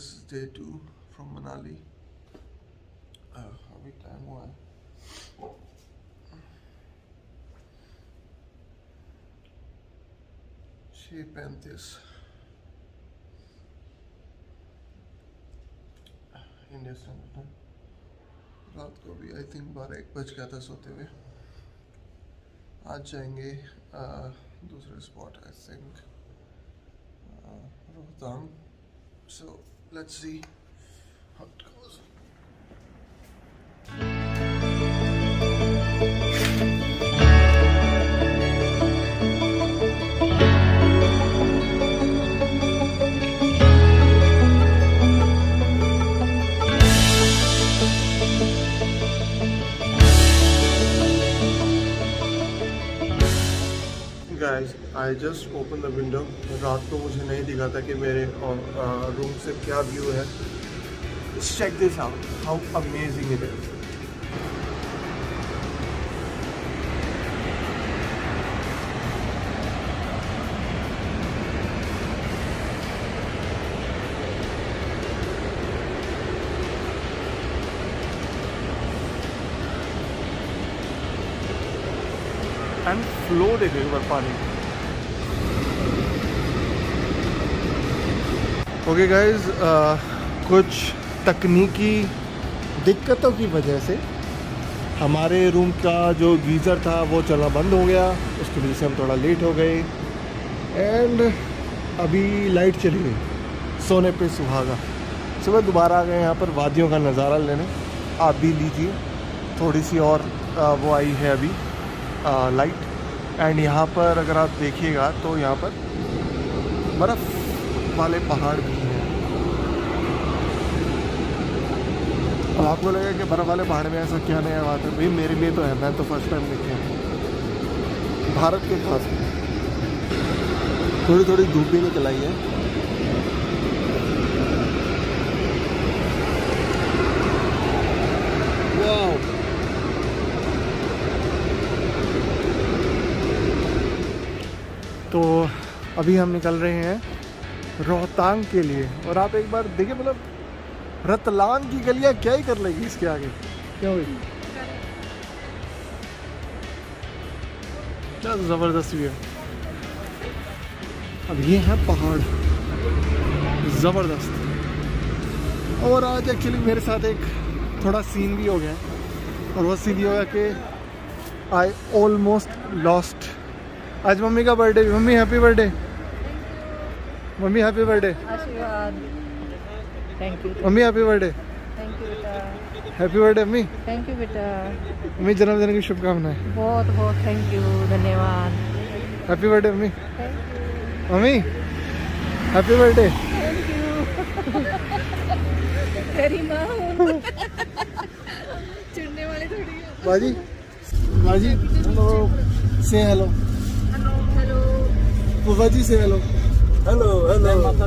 is day two from Manali. Uh, every time one. She bent this India Standard Time. रात को भी I think बारह एक बज गया था सोते हुए आज जाएंगे आ, दूसरे spot I think Rohtang so Let's see how it goes. I just open the window रात को मुझे नहीं दिखा था कि मेरे रूम से क्या व्यू है check this out how amazing it is and flow देखो एक पानी ओके गाइज़ uh, कुछ तकनीकी दिक्कतों की वजह से हमारे रूम का जो गीज़र था वो चलना बंद हो गया उसकी वजह से हम थोड़ा लेट हो गए एंड अभी लाइट चली गई सोने पे सुहागा सुबह दोबारा आ गए यहाँ पर वादियों का नज़ारा लेने आप भी लीजिए थोड़ी सी और आ, वो आई है अभी आ, लाइट एंड यहाँ पर अगर आप देखिएगा तो यहाँ पर बर्फ़ वाले पहाड़ भी हैं अब आपको लगेगा कि बर्फ़ वाले पहाड़ में ऐसा क्या नया बात है भाई मेरे लिए तो है मैं तो फर्स्ट टाइम देखे भारत के खास थोड़ी थोड़ी धूप भी निकल आई है तो अभी हम निकल रहे हैं रोहतांग के लिए और आप एक बार देखिए मतलब रतलाम की गलियाँ क्या ही कर लेगी इसके आगे क्या हुई क्या ज़बरदस्त व्यू अब ये है पहाड़ ज़बरदस्त और आज एक्चुअली मेरे साथ एक थोड़ा सीन भी हो गया और वो सीन ये हो गया कि आई ऑलमोस्ट लॉस्ट आज मम्मी का birthday mummy happy birthday mummy happy birthday thank you mummy happy birthday thank you बेटा happy birthday mummy thank you बेटा मम्मी जन्मदिन की शुभकामनाएं बहुत बहुत थैंक यू धन्यवाद हैप्पी बर्थडे अम्मी मम्मी हैप्पी बर्थडे तेरी माँ चिढ़ने वाले थोड़ी बाजी बाजी हेलो से हेलो हेलो बुबा जी से hello Hello everyone.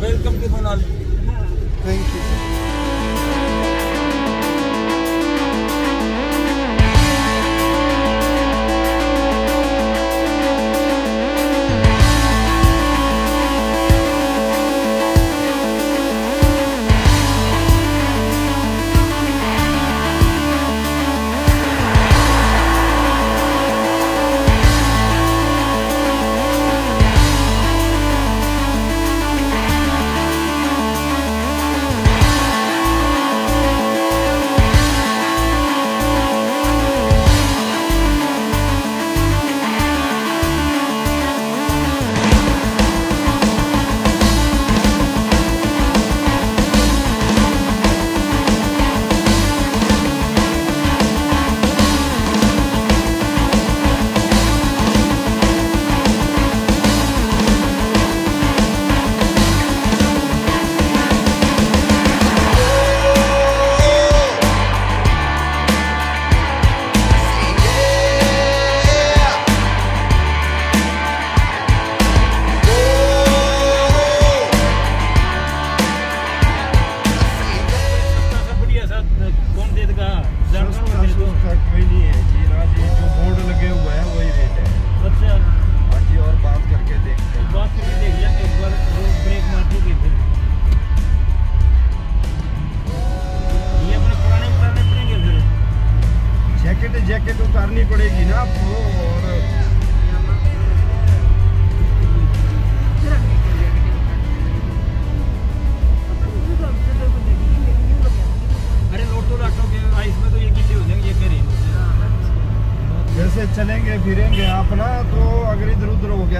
Welcome to Manali. Thank you.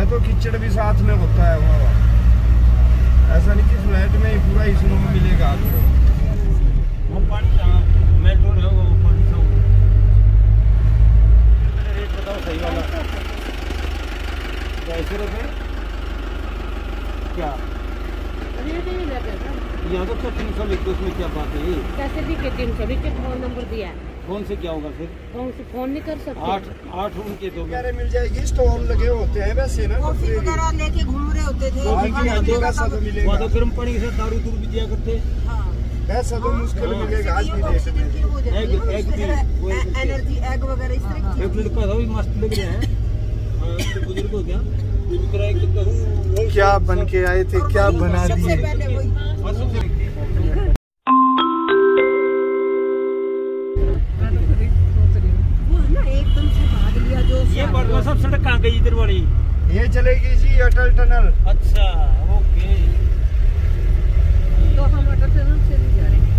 है तो किचड़ भी साथ में होता है वहाँ ऐसा नहीं कि फ्लैट में ही पूरा ही स्नो मिलेगा आपको वो पानी मेट्रो है वो पानी रेट बताओ सही वाला ढाई सौ रुपये क्या यहाँ तो तीन सौ लिखते उसमें क्या बात है कैसे भी तीन सौ लिखते फोन नंबर दिया है फोन से क्या होगा फिर फोन से फोन नहीं कर सकते आठ आठ के दो मिल जाएगी स्टॉल लगे होते हैं वैसे ना लेके घूम रहे होते थे तो, तो-, तो गर्म पानी से दारू दूर भी दिया करते हाँ। तो मुश्किल हाँ। मिलेगा आज भी एनर्जी एग वगैरह इस एक लड़का था मस्त लग रहा है हाँ, बुजुर्ग हो गया तो क्या बन के आए थे क्या बना दिए ये वो सब सड़क कहाँ गई इधर वाली ये चलेगी जी अटल टनल अच्छा ओके तो हम अटल टनल से नहीं जा रहे हैं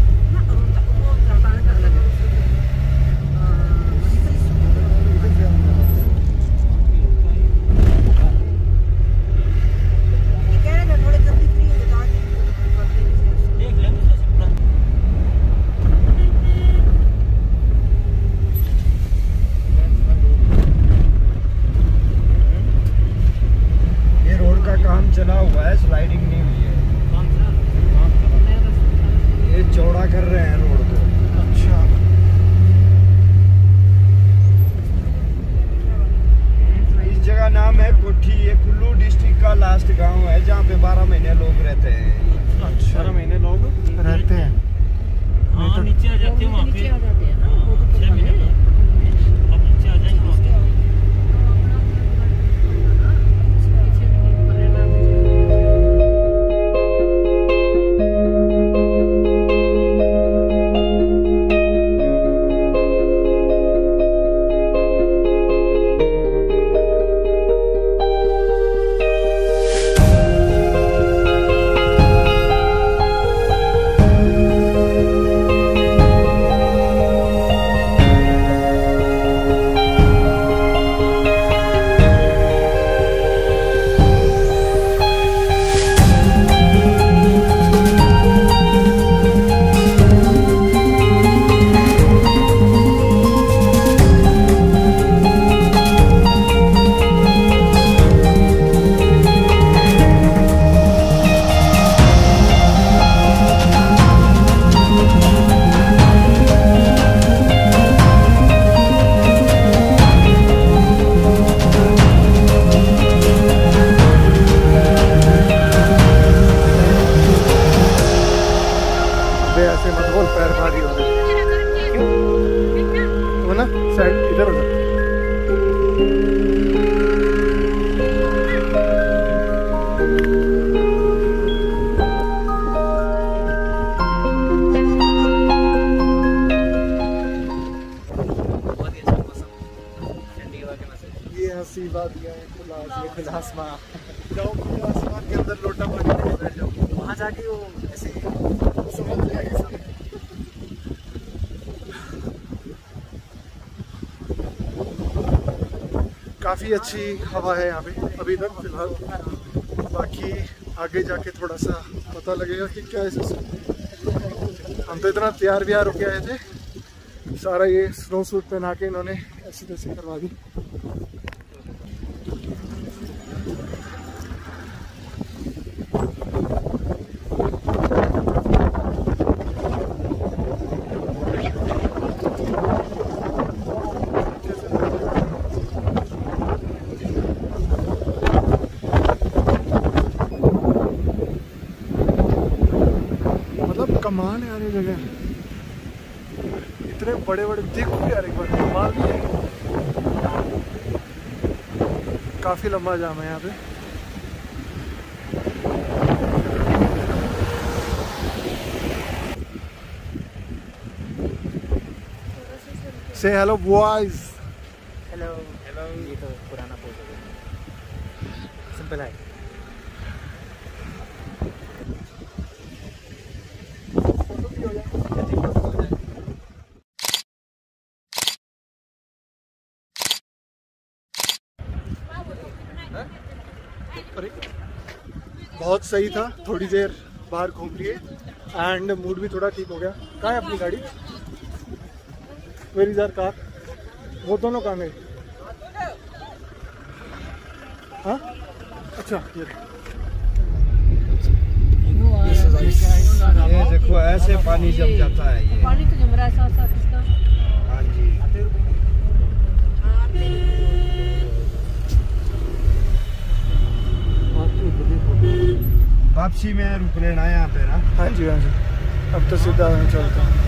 वो ऐसे समझ काफ़ी अच्छी हवा है यहाँ पे अभी तक फिलहाल बाकी आगे जाके थोड़ा सा पता लगेगा कि क्या है हम तो इतना तैयार व्यार रुके आए थे सारा ये स्नो सूट पहना के इन्होंने ऐसे तैसे करवा दी कमाल है यार ये जगह इतने बड़े बड़े देखो यार एक बार कमाल भी है काफ़ी लंबा जाम है यहाँ पे से हेलो बॉयज हेलो हेलो ये तो पुराना पोस्ट है सिंपल है अरे बहुत सही था थोड़ी देर बाहर घूम लिए एंड मूड भी थोड़ा ठीक हो गया कहाँ है अपनी गाड़ी वेरी इज कार वो दोनों कहाँ गए हाँ अच्छा ये ये देखो ऐसे पानी जम जाता है ये पानी तो जम रहा है साथ साथ इसका हाँ जी हाँ, वापसी में रुक लेना यहाँ पे ना हाँ जी हाँ जी अब तो सीधा चलता हूँ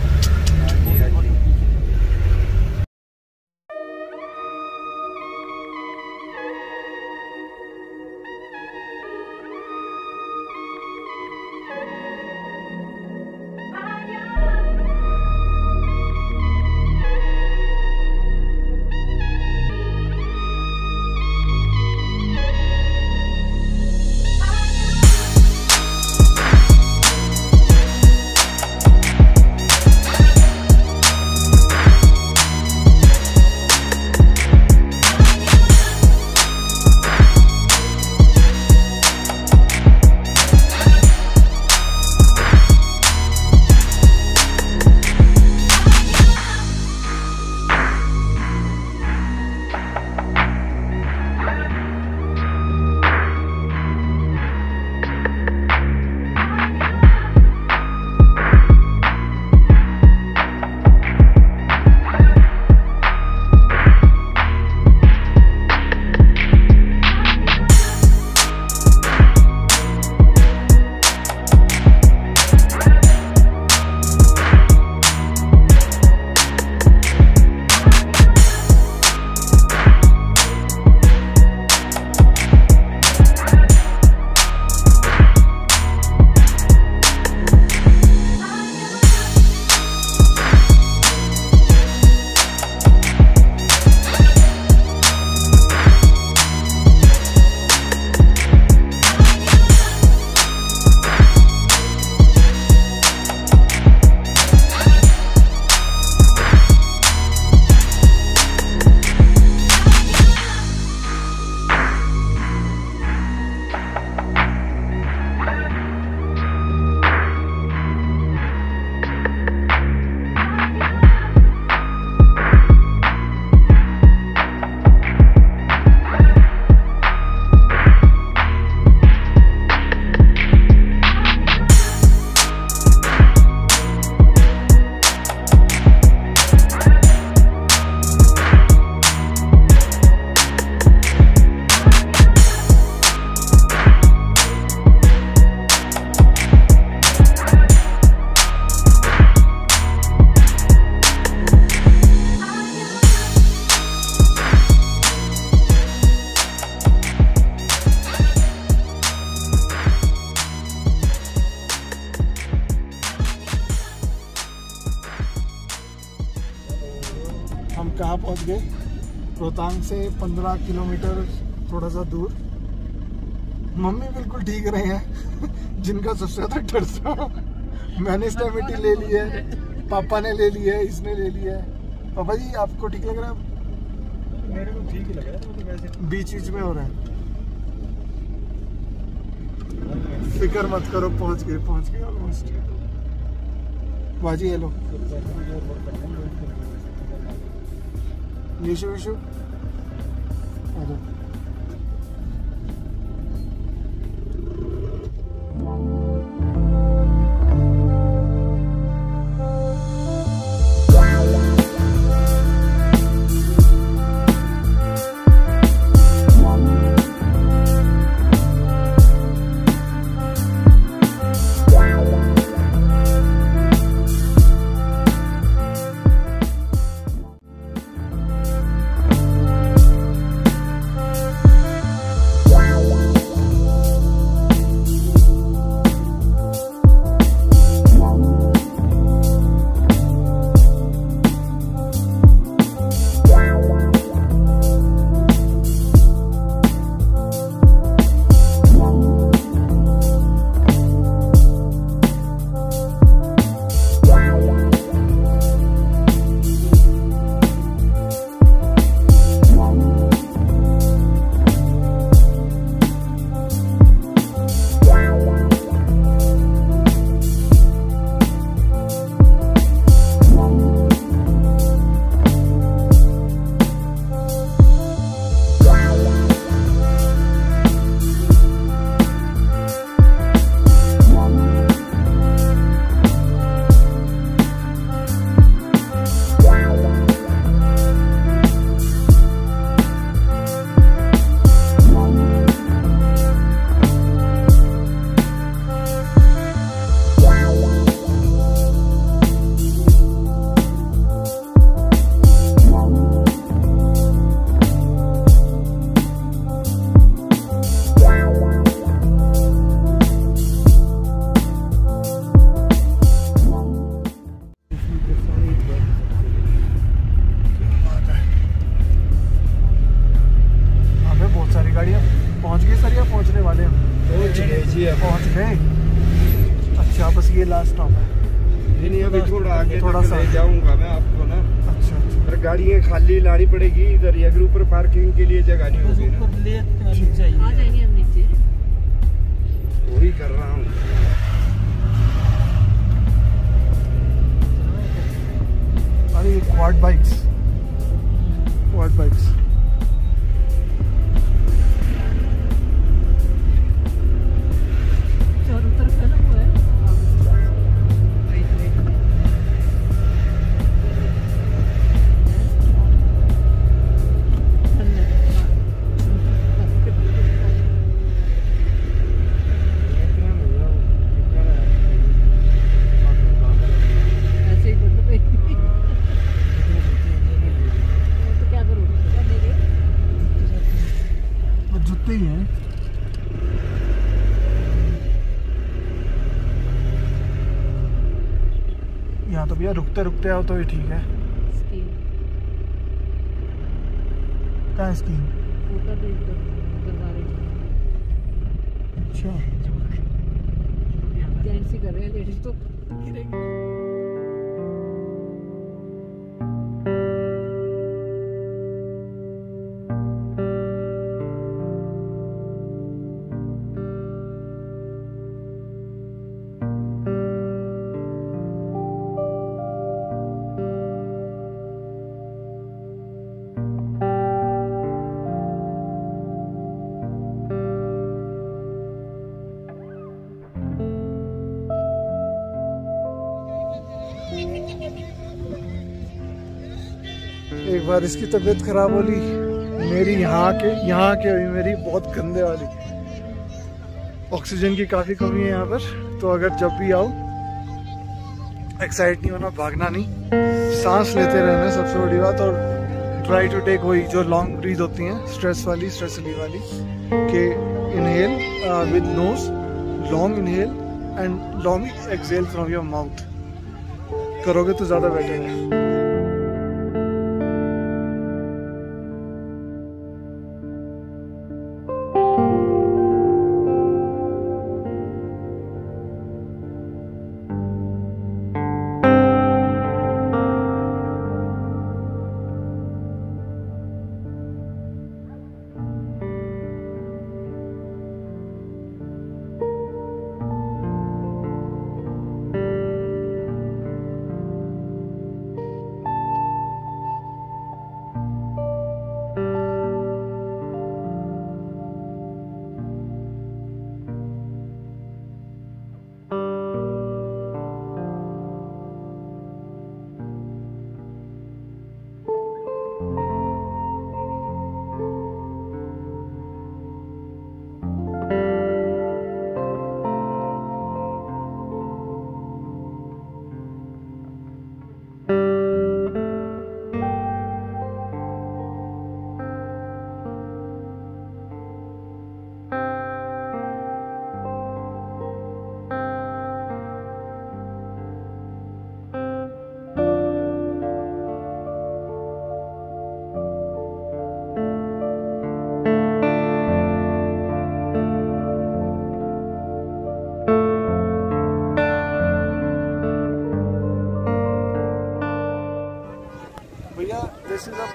यहाँ से 15 किलोमीटर थोड़ा सा दूर मम्मी बिल्कुल ठीक रहे हैं जिनका सबसे ज़्यादा डर था मैंने मिट्टी ले ली है पापा ने ले ली है इसने ले लिया है पापा जी आपको ठीक लग रहा है मेरे को ठीक लग रहा है मतलब तो। बीच बीच में हो रहा है फिकर मत करो पहुंच गए पहुंच गए ऑलमोस्ट बाजी hello Yishu Yishu 好的。Hard bikes. Hard bikes. तो भैया रुकते रुकते आओ तो ये ठीक है कहाँ स्कीम तो अच्छा कर रहे हैं लेडीज तो एक बार इसकी तबीयत खराब हो ली मेरी यहाँ के यहाँ के अभी मेरी बहुत गंदे वाली ऑक्सीजन की काफ़ी कमी है यहाँ पर तो अगर जब भी आओ एक्साइट नहीं होना भागना नहीं सांस लेते रहना सबसे बड़ी बात और ट्राई टू टेक वही जो लॉन्ग ब्रीथ होती हैं स्ट्रेस वाली स्ट्रेस रिलीव वाली के inhale with nose long inhale and long exhale from your mouth करोगे तो ज़्यादा बेटर है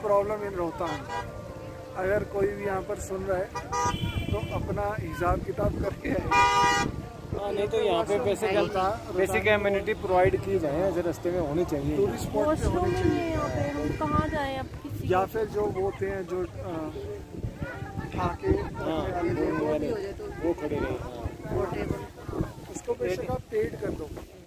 प्रॉब्लम इन रोहतांग अगर कोई भी यहाँ पर सुन रहा है तो अपना हिसाब किताब करके हाँ, नहीं तो यहाँ पे बेसिक बेसिक एम्यूनिटी प्रोवाइड की जाए ऐसे रास्ते में होनी चाहिए टूरिस्ट स्पॉट पे होनी चाहिए कहाँ जाए या फिर जो होते हैं जो हाँ, आके तो वो खड़े रहे हाँ। उसको बेशक आप पेड कर दो